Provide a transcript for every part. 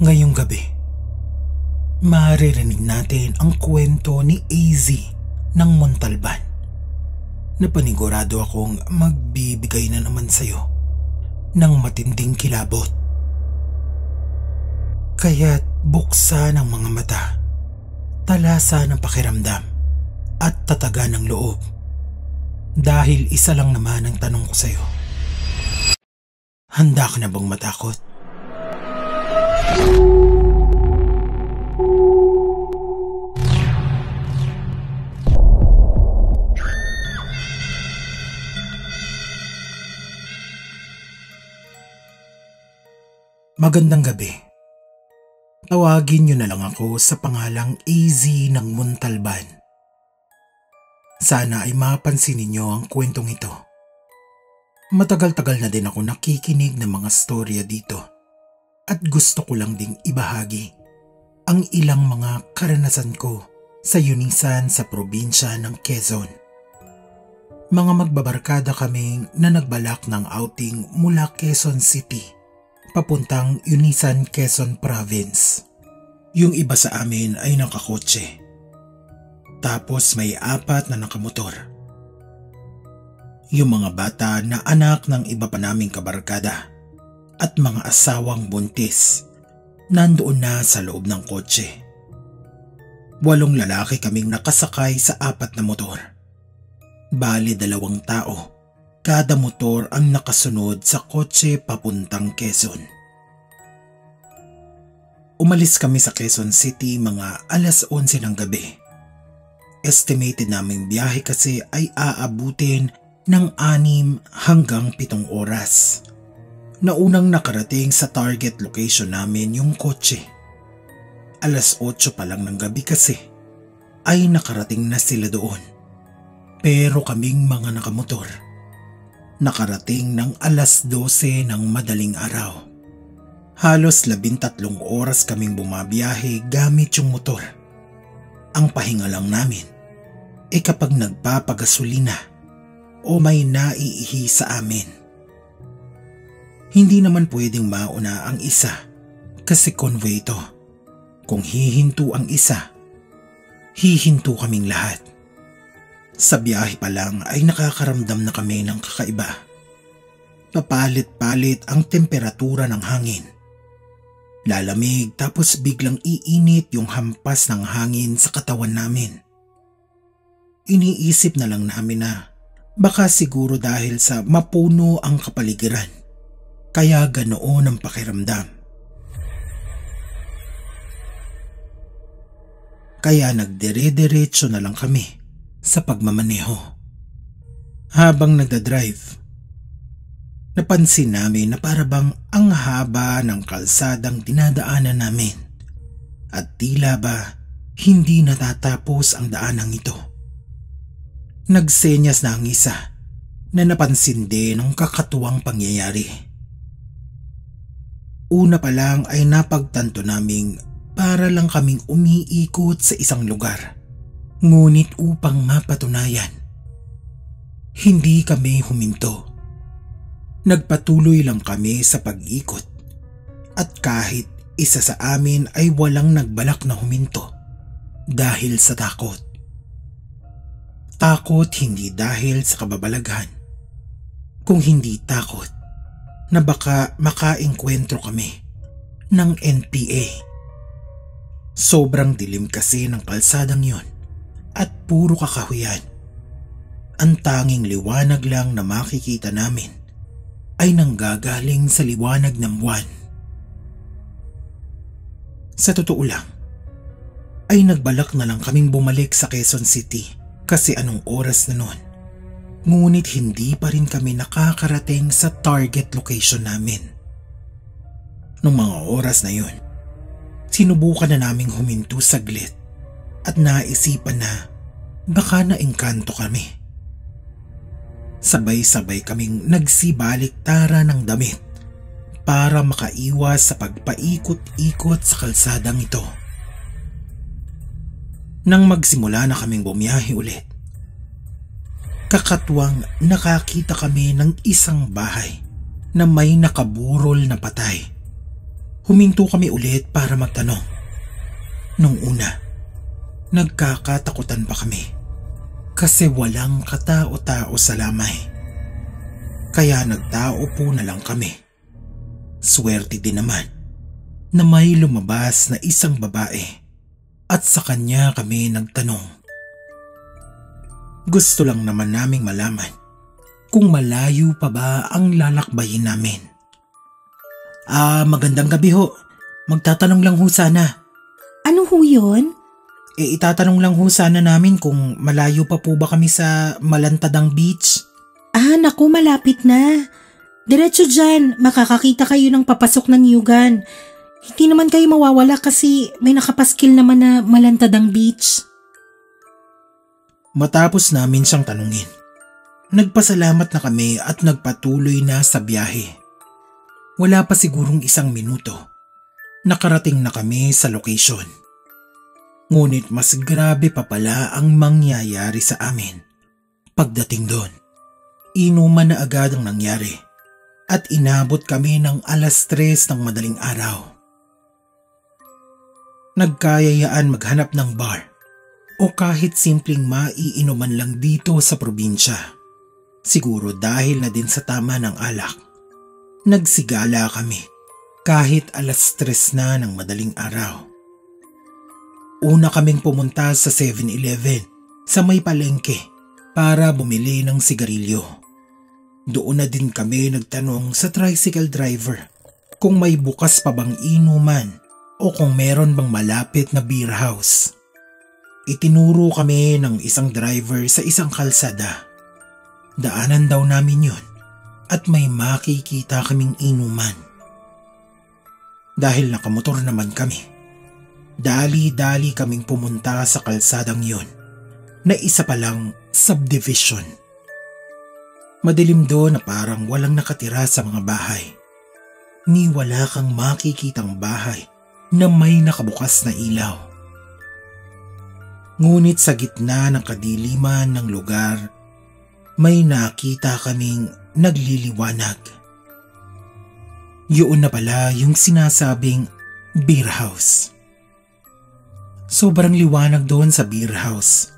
Ngayong gabi, maririnig natin ang kwento ni AZ ng Montalban na panigurado akong magbibigay na naman sa'yo ng matinding kilabot. Kaya't buksan ang mga mata, talasa ng pakiramdam at tataga ng loob. Dahil isa lang naman ang tanong ko sa'yo. Handa ka na bang matakot? Magandang gabi. Tawagin niyo na lang ako sa pangalang AZ ng Muntalban. Sana ay mapansin ninyo ang kwentong ito. Matagal-tagal na din ako nakikinig ng mga storya dito at gusto ko lang ding ibahagi ang ilang mga karanasan ko sa Yunisan sa probinsya ng Quezon. Mga magbabarkada kaming na nagbalak ng outing mula Quezon City papuntang Unisan, Quezon Province. Yung iba sa amin ay nakakotse. Tapos may apat na nakamotor. Yung mga bata na anak ng iba pa naming kabarkada at mga asawang buntis nandoon na sa loob ng kotse. Walong lalaki kaming nakasakay sa apat na motor. Bali dalawang tao kada motor ang nakasunod sa kotse papuntang Quezon. Umalis kami sa Quezon City mga alas 11 ng gabi. Estimated naming biyahe kasi ay aabutin ng anim hanggang pitong oras. Naunang nakarating sa target location namin yung kotse. Alas 8 pa lang ng gabi kasi ay nakarating na sila doon. Pero kaming mga nakamotor nakarating ng alas 12 ng madaling araw. Halos labintatlong oras kaming bumabiyahe gamit yung motor. Ang pahinga lang namin ay kapag nagpapagasolina o may naiihi sa amin. Hindi naman pwedeng mauna ang isa kasi convoy ito. Kung hihinto ang isa, hihinto kaming lahat. Sa biyahe pa lang ay nakakaramdam na kami ng kakaiba. Papalit-palit ang temperatura ng hangin. Lalamig tapos biglang iinit yung hampas ng hangin sa katawan namin. Iniisip na lang namin na baka siguro dahil sa mapuno ang kapaligiran. Kaya ganoon ang pakiramdam. Kaya nagdire-diretso na lang kami sa pagmamaneho. Habang nagdadrive, napansin namin na parabang ang haba ng kalsadang dinadaanan namin at tila ba hindi natatapos ang daanang ito. Nagsenyas na ang isa na napansin din ng kakatuwang pangyayari. Una pa lang ay napagtanto naming para lang kaming umiikot sa isang lugar Ngunit upang mapatunayan, hindi kami huminto. Nagpatuloy lang kami sa pag-ikot at kahit isa sa amin ay walang nagbalak na huminto dahil sa takot. Takot hindi dahil sa kababalaghan, kung hindi takot na baka makaengkwentro kami ng NPA. Sobrang dilim kasi ng kalsadang yon at puro kakahuyan. Ang tanging liwanag lang na makikita namin ay nanggagaling sa liwanag ng buwan. Sa totoo lang, ay nagbalak na lang kaming bumalik sa Quezon City kasi anong oras na noon. Ngunit hindi pa rin kami nakakarating sa target location namin. Nung mga oras na yun, sinubukan na naming huminto saglit at naisipan na baka naengkanto kami. Sabay-sabay kaming nagsibalik tara ng damit para makaiwas sa pagpaikot-ikot sa kalsadang ito. Nang magsimula na kaming bumiyahe ulit, kakatwang nakakita kami ng isang bahay na may nakaburol na patay. Huminto kami ulit para magtanong. Nung una, nagkakatakutan pa kami kasi walang katao-tao sa lamay. Kaya nagtao po na lang kami. Swerte din naman na may lumabas na isang babae at sa kanya kami nagtanong. Gusto lang naman naming malaman kung malayo pa ba ang lalakbayin namin. Ah, magandang gabi ho. Magtatanong lang ho sana. Ano ho yun? E itatanong lang ho sana namin kung malayo pa po ba kami sa Malantadang Beach. Ah, naku, malapit na. Diretso dyan, makakakita kayo ng papasok ng Yugan. Hindi naman kayo mawawala kasi may nakapaskil naman na Malantadang Beach. Matapos namin siyang tanungin, nagpasalamat na kami at nagpatuloy na sa biyahe. Wala pa sigurong isang minuto. Nakarating na kami sa location. Ngunit mas grabe pa pala ang mangyayari sa amin. Pagdating doon, inuman na agad ang nangyari at inabot kami ng alas tres ng madaling araw. Nagkayayaan maghanap ng bar o kahit simpleng maiinuman lang dito sa probinsya. Siguro dahil na din sa tama ng alak. Nagsigala kami kahit alas tres na ng madaling araw. Una kaming pumunta sa 7-Eleven sa may palengke para bumili ng sigarilyo. Doon na din kami nagtanong sa tricycle driver kung may bukas pa bang inuman o kung meron bang malapit na beer house. Itinuro kami ng isang driver sa isang kalsada. Daanan daw namin yun at may makikita kaming inuman. Dahil nakamotor naman kami, dali-dali kaming pumunta sa kalsadang yun na isa palang subdivision. Madilim doon na parang walang nakatira sa mga bahay. Ni wala kang makikitang bahay na may nakabukas na ilaw. Ngunit sa gitna ng kadiliman ng lugar, may nakita kaming nagliliwanag. Yun na pala yung sinasabing beer house. Sobrang liwanag doon sa beer house.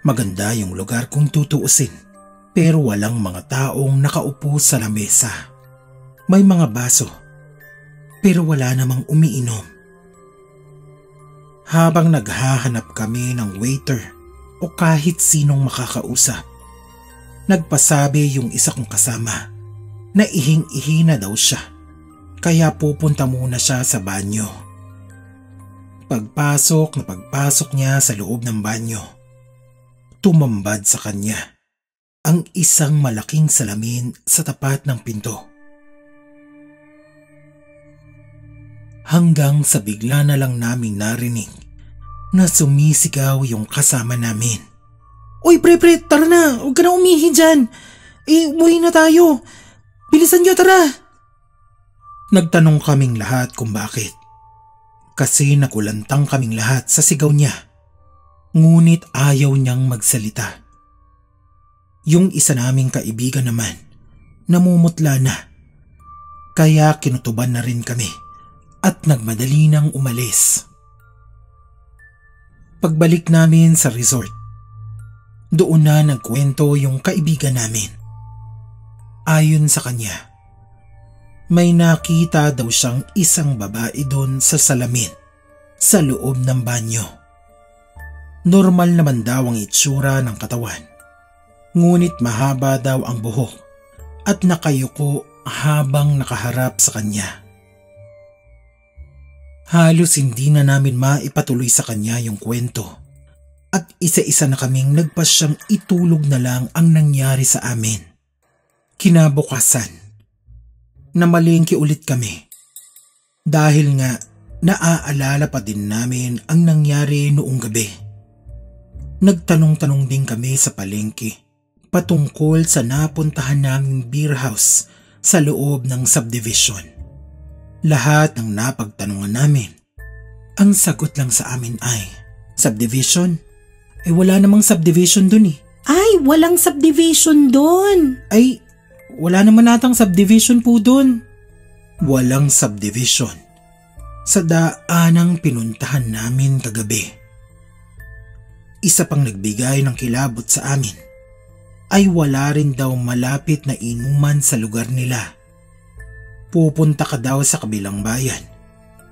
Maganda yung lugar kung tutuusin pero walang mga taong nakaupo sa lamesa. May mga baso pero wala namang umiinom. Habang naghahanap kami ng waiter o kahit sinong makakausap, nagpasabi yung isa kong kasama na ihing-ihi na daw siya kaya pupunta muna siya sa banyo. Pagpasok na pagpasok niya sa loob ng banyo, tumambad sa kanya ang isang malaking salamin sa tapat ng pinto. Hanggang sa bigla na lang naming narinig na sumisigaw yung kasama namin. Uy pre pre, tara na, huwag ka na umihi dyan. Eh, umuwi na tayo. Bilisan nyo, tara. Nagtanong kaming lahat kung bakit. Kasi nakulantang kaming lahat sa sigaw niya. Ngunit ayaw niyang magsalita. Yung isa naming kaibigan naman, namumutla na. Kaya kinutuban na rin kami at nagmadali nang umalis. Pagbalik namin sa resort, doon na nagkwento yung kaibigan namin. Ayon sa kanya, may nakita daw siyang isang babae doon sa salamin sa loob ng banyo. Normal naman daw ang itsura ng katawan. Ngunit mahaba daw ang buhok at nakayuko habang nakaharap sa kanya. Halos hindi na namin maipatuloy sa kanya yung kwento. At isa-isa na kaming nagpasyang itulog na lang ang nangyari sa amin. Kinabukasan, namalingki ulit kami. Dahil nga naaalala pa din namin ang nangyari noong gabi. Nagtanong-tanong din kami sa palengke patungkol sa napuntahan naming beer house sa loob ng subdivision. Lahat ng napagtanungan namin, ang sagot lang sa amin ay, subdivision? Eh wala namang subdivision dun eh. Ay, walang subdivision dun. Ay, wala naman natang subdivision po dun. Walang subdivision. sa daanang pinuntahan namin kagabi. Isa pang nagbigay ng kilabot sa amin ay wala rin daw malapit na inuman sa lugar nila. Pupunta ka daw sa kabilang bayan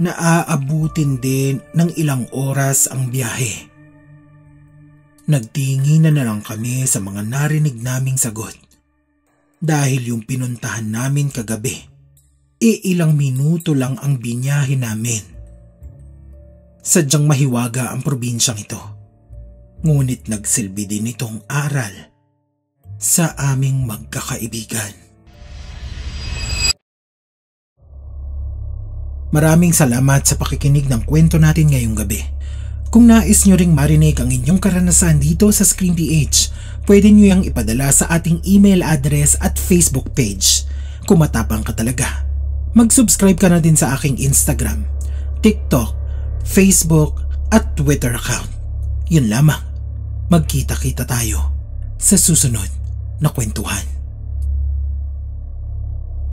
na aabutin din ng ilang oras ang biyahe. Nagtingin na lang kami sa mga narinig naming sagot dahil yung pinuntahan namin kagabi e ilang minuto lang ang binyahe namin. Sadyang mahiwaga ang probinsyang ito. Ngunit nagsilbi din itong aral sa aming magkakaibigan. Maraming salamat sa pakikinig ng kwento natin ngayong gabi. Kung nais nyo ring marinig ang inyong karanasan dito sa Screen PH, pwede nyo yung ipadala sa ating email address at Facebook page. Kung matapang ka talaga, mag-subscribe ka na din sa aking Instagram, TikTok, Facebook at Twitter account. Yun lamang, magkita-kita tayo sa susunod na kwentuhan.